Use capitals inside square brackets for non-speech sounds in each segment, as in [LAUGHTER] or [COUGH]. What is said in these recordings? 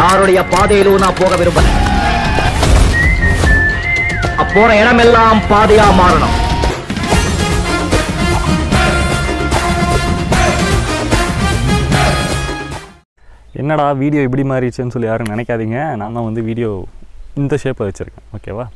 யாருடைய பாதையிலும் நான் போக விரும்பல. போற இடமெல்லாம் பாதையா மாறணும். என்னடா வீடியோ இப்படி மாறிடுச்சுன்னு சொல்லி யாரும் நினைக்காதீங்க. நான் தான் வந்து வீடியோ இந்த ஷேப்பை வச்சுருக்கேன். ஓகேவா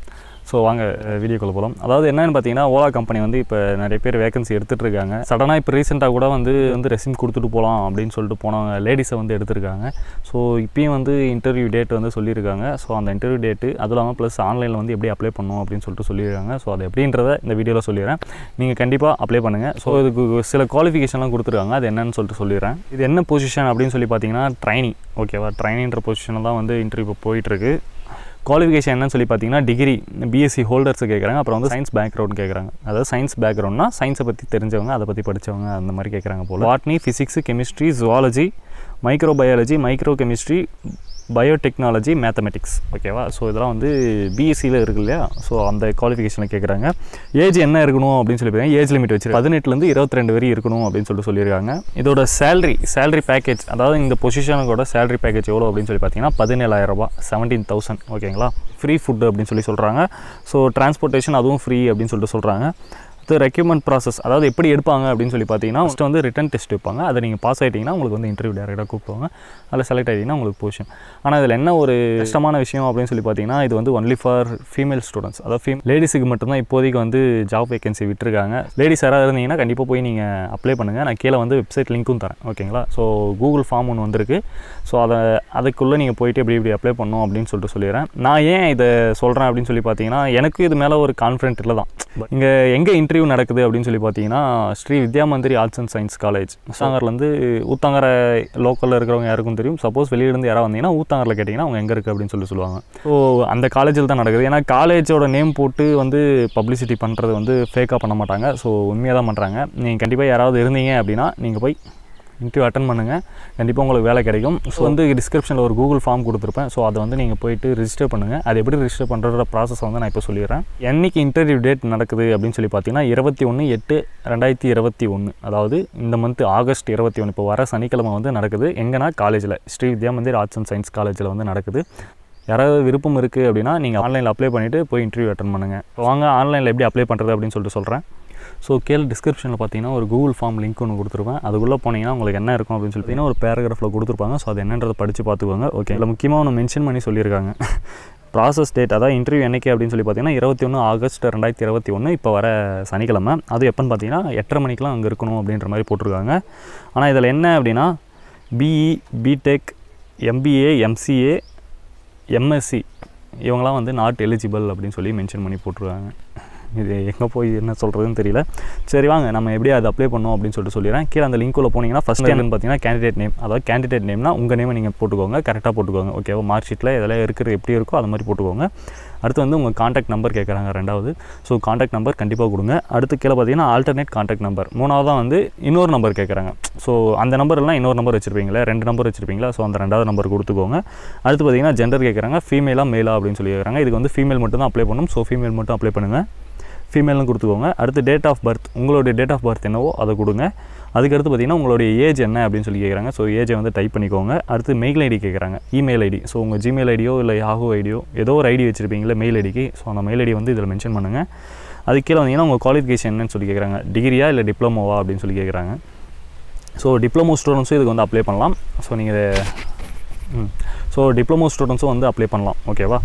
ஸோ வாங்க வீடியோக்குள்ளே போகலாம் அதாவது என்னென்னு பார்த்தீங்கன்னா ஓலா கம்பெனி வந்து இப்போ நிறைய பேர் வேகன்சி எடுத்துகிட்டு இருக்காங்க சடனாக இப்போ ரீசெண்டாக கூட வந்து வந்து ரெசிம் கொடுத்துட்டு போகலாம் அப்படின்னு சொல்லிட்டு போனவங்க லேடிஸை வந்து எடுத்திருக்காங்க. ஸோ இப்பயும் வந்து இன்டர்வியூ டேட் வந்து சொல்லியிருக்காங்க. ஸோ அந்த இன்டர்வியூ டேட்டு அதுவும் இல்லாமல் ப்ளஸ் ஆன்லைனில் வந்து எப்படி அப்ளை பண்ணும் அப்படின்னு சொல்லிட்டு சொல்லியிருக்காங்க. ஸோ அது எப்படின்றத இந்த வீடியோவில் சொல்லிடுறேன். நீங்கள் கண்டிப்பாக அப்ளை பண்ணுங்கள் ஸோ இதுக்கு சில குவாலிஃபிகேஷன்லாம் கொடுத்துருக்காங்க. அது என்னன்னு சொல்லிட்டு சொல்லிடுறேன். இது என்ன பொசிஷன் அப்படின்னு சொல்லி பார்த்தீங்கன்னா ட்ரைனிங் ஓகேவா ட்ரைனின்ற பொசிஷனில் தான் வந்து இன்டர்வியூ போயிட்டுருக்கு. குவாலிஃபிகேஷன் என்னன்னு சொல்லி பார்த்தீங்கன்னா டிகிரி பிஎஸ்சி ஹோல்டர்ஸ் கேட்குறாங்க அப்புறம் வந்து சயின்ஸ் பேக்ரவுண்ட் கேட்குறாங்க அதாவது சயின்ஸ் பேக்ரவுண்ட்னா சயின்ஸை பற்றி தெரிஞ்சவங்க அதை பற்றி படித்தவங்க அந்த மாதிரி கேட்குறாங்க போல். Botany physics chemistry zoology microbiology micro chemistry biotechnology mathematics ஓகேவா ஸோ இதெல்லாம் வந்து பிஎஸ்சியில் இருக்கு இல்லையா? ஸோ அந்த குவாலிஃபிகேஷனில் கேட்குறாங்க ஏஜ் என்ன இருக்கணும் அப்படின்னு சொல்லி பார்த்தீங்கன்னா ஏஜ் லிமிட் வச்சு பதினெட்டுலேருந்து இருபத்தி ரெண்டு வரை இருக்கணும் அப்படின்னு சொல்லிட்டு சொல்லியிருக்காங்க. இதோட சேலரி சேலரி பேக்கேஜ் அதாவது இந்த பொசிஷனுக்கோட சேலரி பேக்கேஜ் எவ்வளோ அப்படின்னு சொல்லி பார்த்தீங்கன்னா பதினேழாயிரம் ரூபா செவன்டீன் தௌசண்ட் ஓகேங்களா ஃப்ரீ ஃபுட்டு அப்படின்னு சொல்லி சொல்கிறாங்க ஸோ டிரான்ஸ்போர்ட்டேஷன் அதுவும் ஃப்ரீ அப்படின்னு சொல்லிட்டு சொல்கிறாங்க அடுத்து ரெக்யூமெண்ட் ப்ராசஸ் அதாவது எப்படி எடுப்பாங்க அப்படின்னு சொல்லி பார்த்தீங்கன்னா ஃபஸ்ட்டு வந்து ரிட்டன் டெஸ்ட் வைப்பாங்க. அதை நீங்கள் பாஸ் ஆகிட்டிங்கன்னா உங்களுக்கு வந்து இன்டர்வியூ டேரெக்டாக கூப்பிடுவாங்க. அதில் செலக்ட் ஆகிட்டிங்கன்னா உங்களுக்கு பொசிஷன் ஆனால் இதில் என்ன ஒரு கஷ்டமான விஷயம் அப்படின்னு சொல்லி பார்த்தீங்கன்னா இது வந்து ஒன்லி ஃபார் ஃபீமேல் ஸ்டூடெண்ட்ஸ் அதாவது ஃபீம் லேடிஸுக்கு மட்டும்தான் இப்போதைக்கு வந்து ஜாப் வேகன்சி விட்டுருக்காங்க. லேடிஸ் யாராவது இருந்தீங்கன்னா கண்டிப்பாக போய் நீங்கள் அப்ளை பண்ணுங்கள் நான் கீழே வந்து வெப்சைட் லிங்க்கும் தரேன். ஓகேங்களா ஸோ கூகுள் ஃபார்ம் ஒன்று வந்திருக்கு. ஸோ அதை அதுக்குள்ளே நீங்கள் போயிட்டு இப்படி இப்படி அப்ளை பண்ணணும் அப்படின்னு சொல்லிட்டு சொல்லிடுறேன். நான் ஏன் இதை சொல்கிறேன் அப்படின்னு சொல்லி பார்த்தீங்கன்னா எனக்கு இது மேலே ஒரு கான்ஃபிடென்ட் இல்லை தான் இங்கே எங்கே இன்டர்வியூ நடக்குது அப்படின்னு சொல்லி பார்த்தீங்கன்னா Shri Vidya Mandir arts and science college ஊத்தாங்கர்லேருந்து Uthangarai லோக்கலில் இருக்கிறவங்க யாருக்கும் தெரியும். சப்போஸ் வெளியிலேருந்து யாராவது வந்தீங்கன்னா ஊத்தாங்கரில் கேட்டிங்கன்னா அவங்க எங்கே இருக்குது அப்படின்னு சொல்லி சொல்லுவாங்க. ஸோ அந்த காலேஜில் தான் நடக்குது. ஏன்னா காலேஜோட நேம் போட்டு வந்து பப்ளிசிட்டி பண்ணுறது வந்து ஃபேக்காக பண்ண மாட்டாங்க. ஸோ உண்மையாக தான் பண்ணுறாங்க நீங்கள் கண்டிப்பாக யாராவது இருந்தீங்க அப்படின்னா நீங்கள் போய் இன்டர்வியூ அட்டன் பண்ணுங்கள் கண்டிப்பாக உங்களுக்கு வேலை கிடைக்கும். ஸோ வந்து டிஸ்கிரிப்ஷனில் ஒரு கூகுள் ஃபார்ம் கொடுத்துருப்பேன். ஸோ அதை வந்து நீங்கள் போயிட்டு ரிஜிஸ்டர் பண்ணுங்கள் அது எப்படி ரிஜிஸ்டர் பண்ணுற ப்ராசஸ் வந்து நான் இப்போ சொல்லிடுறேன். என்னைக்கு இன்டர்வியூ டேட் நடக்குது அப்படின்னு சொல்லி பார்த்தீங்கன்னா இருபத்தி ஒன்று எட்டு ரெண்டாயிரத்தி இருபத்தி ஒன்று அதாவது இந்த மந்த் ஆகஸ்ட் இருபத்தி ஒன்று இப்போ வர சனிக்கிழமை வந்து நடக்குது. எங்கன்னா காலேஜில் Shri Vidya Mandir arts and science காலேஜில் வந்து நடக்குது. யாராவது விருப்பம் இருக்குது அப்படின்னா நீங்கள் ஆன்லைனில் அப்ளை பண்ணிவிட்டு போய் இன்டர்வியூ அட்டன் பண்ணுங்கள் வாங்க ஆன்லைனில் எப்படி அப்ளை பண்ணுறது அப்படின்னு சொல்லிட்டு சொல்கிறேன் ஸோ கீழே டிஸ்கிரிப்ஷனில் பார்த்தீங்கன்னா ஒரு கூகுள் ஃபார்ம் லிங்க் ஒன்று கொடுத்துருவேன். அதுக்குள்ளே போனீங்கன்னா உங்களுக்கு என்ன இருக்கும் அப்படின்னு சொல்லி பார்த்தீங்கன்னா ஒரு பேராகிராஃபில் கொடுத்துருப்பாங்க. ஸோ அது என்னன்றதை படித்து பார்த்துக்கோங்க. ஓகே இல்லை முக்கியமாக ஒன்று மென்ஷன் பண்ணி சொல்லியிருக்காங்க. [LAUGHS] ப்ராசஸ் டேட் அதாவது இன்டர்வியூ என்றைக்கு அப்படின்னு சொல்லி பார்த்தீங்கன்னா இருபத்தி ஒன்று ஆகஸ்ட் ரெண்டாயிரத்தி இருபத்தி ஒன்று இப்போ வர சனிக்கிழமை. அது எப்போன்னு பார்த்தீங்கன்னா எட்டரை மணிக்கெலாம் அங்கே இருக்கணும் அப்படின்ற மாதிரி போட்டிருக்காங்க. ஆனால் இதில் என்ன அப்படின்னா BE BTech MBA MCA MSc இவங்களாம் வந்து நாட் எலிஜிபிள் அப்படின்னு சொல்லி மென்ஷன் பண்ணி போட்டிருக்காங்க. இது எங்கே போய் என்ன சொல்கிறதுன்னு தெரியல. சரி வாங்க நம்ம எப்படி அதை அப்ளை பண்ணோம் அப்படின்னு சொல்லிட்டு சொல்லிடுறேன். கீழே அந்த லிங்க்குள்ளே போனீங்கன்னா ஃபஸ்ட் என்னன்னு பார்த்தீங்கன்னா கேண்டிடேட் நேம் அதாவது கேண்டிடேட் நேம்னா உங்கள் நேமை நீங்கள் போட்டுக்கோங்க. கரெக்டாக போட்டுக்கோங்க. ஓகேவா மார்க் ஷீட்டில் இதெல்லாம் இருக்கிறது எப்படி இருக்கோ அது மாதிரி போட்டுக்கோங்க. அடுத்து வந்து உங்கள் காண்டாக்ட் நம்பர் கேட்குறாங்க ரெண்டாவது. ஸோ காண்டாக்ட் நம்பர் கண்டிப்பாக கொடுங்க. அடுத்து கீழே பார்த்தீங்கன்னா ஆல்டர்னேட் காண்டாக்ட் நம்பர் மூணாவதாக வந்து இன்னொரு நம்பர் கேட்குறாங்க ஸோ அந்த நம்பர்லாம் இன்னொரு நம்பர் வச்சுருப்பீங்களா ரெண்டு நம்பர் வச்சுருப்பீங்களா? ஸோ அந்த ரெண்டாவது நம்பர் கொடுத்துக்கோங்க. அடுத்து பார்த்தீங்கன்னா ஜெண்டர் கேட்குறாங்க ஃபீமேலாக மேலா அப்படின்னு சொல்லி கேட்குறாங்க இதுக்கு வந்து ஃபீமேல் மட்டும் தான் அப்ளை பண்ணணும். ஸோ ஃபீமேல் மட்டும் அப்ளை பண்ணுங்கள் ஃபீமேலும் கொடுத்துக்கோங்க. அடுத்து டேட் ஆஃப் பர்த் உங்களுடைய டேட் ஆஃப் பர்த் என்னவோ அதை கொடுங்க. அதுக்கடுத்து பார்த்தீங்கன்னா உங்களுடைய ஏஜ் என்ன அப்படின்னு சொல்லி கேட்குறாங்க ஸோ ஏஜை வந்து டைப் பண்ணிக்கோங்க. அடுத்து மெயில் ஐடி கேட்குறாங்க இமெயில் ஐடி ஸோ உங்கள் ஜிமெயில் ஐடியோ இல்லை யாகோ ஐடியோ ஏதோ ஒரு ஐடி வச்சுருப்பீங்களா மெயில் ஐடிக்கு ஸோ அந்த மெயில் ஐடி வந்து இதில் மென்ஷன் பண்ணுங்கள் அது கீழே வந்தீங்கன்னா உங்கள் குவாலிஃபிகேஷன் என்னன்னு சொல்லி கேட்குறாங்க டிகிரியா இல்லை டிப்ளமோவா அப்படின்னு சொல்லி கேட்குறாங்க ஸோ டிப்ளமோ ஸ்டூடெண்ட்ஸும் இதுக்கு வந்து அப்ளை பண்ணலாம். ஸோ நீங்கள் ம். ஸோ டிப்ளமோ ஸ்டூடெண்ட்ஸும் வந்து அப்ளை பண்ணலாம். ஓகேவா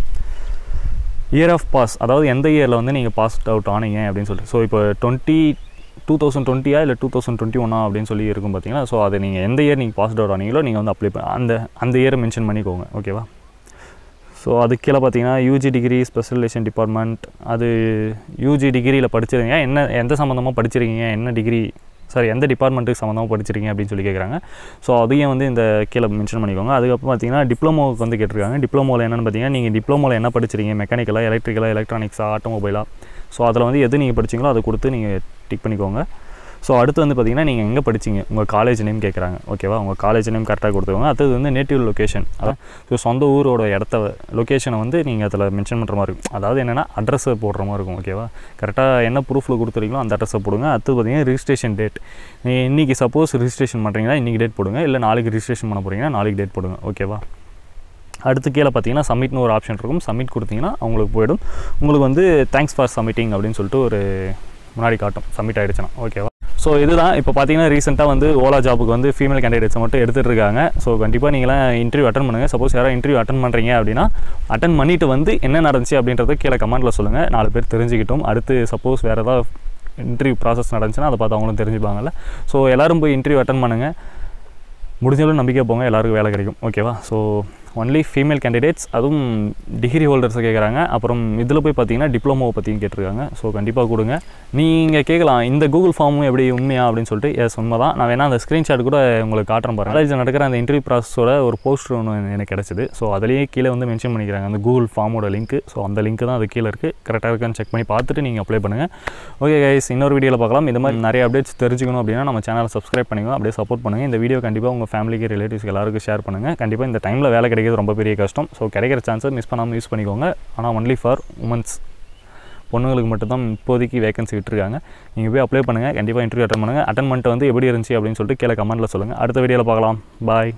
இயர் ஆஃப் பாஸ் அதாவது எந்த இயரில் வந்து நீங்கள் பாஸ் அவுட் ஆனீங்க அப்படின்னு சொல்லிட்டு. ஸோ இப்போ டுவெண்ட்டி டூ தௌசண்ட் டுவெண்ட்டியா இல்லை டூ தௌசண்ட் டுவெண்ட்டி ஒன்னா அப்படின்னு சொல்லி இருக்கும் பார்த்தீங்கன்னா ஸோ அதை நீங்கள் எந்த இயர் நீங்கள் பாஸ் அவுட் ஆனீங்களோ நீங்கள் வந்து அப்ளை பண்ண அந்த அந்த இயரை மென்ஷன் பண்ணிக்கோங்க. ஓகேவா ஸோ அதுக்கு கீழே பார்த்தீங்கன்னா யூஜி டிகிரி ஸ்பெஷலைசேஷன் டிபார்ட்மெண்ட் அது யூஜி டிகிரியில் படிச்சிருக்கீங்க. என்ன எந்த சம்மந்தமாக படிச்சிருக்கீங்க? என்ன டிகிரி சாரி எந்த டிபார்ட்மெண்ட்டுக்கு சம்மந்தமாக படிச்சிருக்கீங்க அப்படின்னு சொல்லி கேட்குறாங்க ஸோ அதையும் வந்து இந்த கீழே மென்ஷன் பண்ணிக்கோங்க. அதுக்கப்புறம் பார்த்தீங்கன்னா டிப்ளமோவுக்கு வந்து கேட்டிருக்காங்க. டிப்ளமோவில் என்னென்னு பார்த்தீங்கன்னா நீங்கள் டிப்ளமோவில் என்ன படிச்சிருக்கீங்க? மெக்கானிக்கலாக எலக்ட்ரிக்கலாக எலக்ட்ரானிக்ஸாக ஆட்டோமொபைலாக ஸோ அதில் வந்து எது நீங்கள் படிச்சிங்களோ அதை கொடுத்து நீங்கள் டிக் பண்ணிக்கோங்க. ஸோ அடுத்து வந்து பார்த்தீங்கன்னா நீங்கள் எங்கே படிச்சிங்க? உங்கள் காலேஜ் நேம் கேட்குறாங்க ஓகேவா உங்கள் காலேஜ் நேம் கரெக்டாக கொடுத்துருவாங்க அடுத்தது வந்து நேட்டிவ் லொக்கேஷன் அதான். ஸோ சொந்த ஊரோட இடத்த லொக்கேஷனை வந்து நீங்கள் அதில் மென்ஷன் பண்ணுற மாதிரி இருக்கும். அதாவது என்னென்னா அட்ரஸை போடுற மாதிரி இருக்கும். ஓகேவா கரெக்டாக என்ன ப்ரூஃபில் கொடுத்துருக்கீங்களோ அந்த அட்ரஸை போடுங்க. அடுத்து பார்த்தீங்கன்னா ரிஜிஸ்ட்ரேஷன் டேட் நீங்கள் இன்றைக்கி சப்போஸ் ரிஜிஸ்ட்ரேஷன் பண்ணுறீங்கன்னா இன்றைக்கி டேட் போடுங்க. இல்லை நாளைக்கு ரிஜிஸ்ட்ரேஷன் பண்ண போகிறீங்கன்னா நாளைக்கு டேட் போடுங்க. ஓகேவா அடுத்து கீழே பார்த்தீங்கன்னா சப்மிட்னு ஒரு ஆப்ஷன் இருக்கும். சப்மிட் கொடுத்தீங்கன்னா அவங்களுக்கு போயிடும். உங்களுக்கு வந்து தேங்க்ஸ் ஃபார் சப்மிட்டிங் அப்படின்னு சொல்லிட்டு ஒரு முன்னாடி காட்டும். சப்மிட் ஆகிடுச்சுன்னா ஓகேவா ஸோ இதுதான். இப்போ பார்த்தீங்கன்னா ரீசெண்டாக வந்து ஓலா ஜாபுக்கு வந்து ஃபீமேல் கேண்டிடேட்ஸை மட்டும் எடுத்துகிட்டு இருக்காங்க ஸோ கண்டிப்பாக நீங்களாம் இன்டர்வியூ அட்டன் பண்ணுங்கள் சப்போஸ் யாராவது இன்டர்வியூ அட்டன் பண்ணுறீங்க அப்படின்னா அட்டன் பண்ணிட்டு வந்து என்ன நடந்துச்சு அப்படின்றத கீழே கமெண்ட்டில் சொல்லுங்கள் நாலு பேர் தெரிஞ்சுக்கிட்டோம். அடுத்து சப்போஸ் வேறு ஏதாவது இன்டர்வியூ ப்ராசஸ் நடந்துச்சுன்னா அதை பார்த்து அவங்களும் தெரிஞ்சுப்பாங்கல்ல. ஸோ எல்லோரும் போய் இன்டர்வியூ அட்டன் பண்ணுங்கள் முடிஞ்சளவு நம்பிக்கை போங்க. எல்லாருக்கும் வேலை கிடைக்கும். ஓகேவா ஸோ ஒன்லி ஃபீமேல் கேண்டிடேட்ஸ் அதுவும் டிகிரி ஹோல்டர்ஸை கேட்குறாங்க அப்புறம் இதில் போய் பார்த்தீங்கன்னா டிப்ளமோவை பற்றியும் கேட்டிருக்காங்க. ஸோ கண்டிப்பாக கொடுங்க. நீங்கள் கேட்கலாம் இந்த கூகுள் ஃபார்மும் எப்படி உண்மையா அப்படின்னு சொல்லிட்டு. எஸ் உண்மை தான் நான் வேணால் அந்த ஸ்க்ரீன்ஷாட் கூட உங்களுக்கு காட்டுறேன் பாருங்க. காலேஜில் நடக்கிற அந்த இன்டர்வியூ ப்ராசஸோட ஒரு போஸ்டர் ஒன்று எனக்கு கிடச்சிது. ஸோ அதுலேயே கீழே வந்து மென்ஷன் பண்ணிக்கிறாங்க. அந்த கூகுள் ஃபார்மோட லிங்க் ஸோ அந்த லிங்க் தான் அது கீழே இருக்குது கரெக்டாக இருக்கான்னு செக் பண்ணி பார்த்துட்டு நீங்கள் அப்ளை பண்ணுங்கள் ஓகே கைஸ் இன்னொரு வீடியோவில் பார்க்கலாம். இந்த மாதிரி நிறைய அப்டேட்ஸ் தெரிஞ்சுக்கணும் அப்படின்னா நம்ம சேனலை சப்ஸ்கிரைப் பண்ணிக்கோங்க. அப்படியே சப்போர்ட் பண்ணுங்கள் இந்த வீடியோ கண்டிப்பாக உங்கள் ஃபேமிலிக்கு ரிலேட்டிவ்ஸ்க்கு எல்லாருக்கும் ஷேர் பண்ணுங்கள் கண்டிப்பாக இந்த டைமில் வேலை கிடைக்கும் கிடைக்கிறது ரொம்ப பெரிய கஷ்டம். ஸோ கிடைக்கிற சான்ஸை மிஸ் பண்ணாமல் யூஸ் பண்ணிக்கோங்க. ஆனால் ஒன்லி ஃபார் உமன்ஸ் பொண்ணுங்களுக்கு மட்டும்தான் இப்போதைக்கு வேகன்சி விட்டுருக்காங்க. நீங்கள் போய் அப்ளை பண்ணுங்கள் கண்டிப்பாக இன்டர்வியூ அட்டன் பண்ணுங்கள் அட்டன் பண்ணிட்டு வந்து எப்படி இருந்துச்சு அப்படின்னு சொல்லிட்டு கீழே கமெண்ட்டில் சொல்லுங்கள் அடுத்த வீடியோவில் பார்க்கலாம். பாய்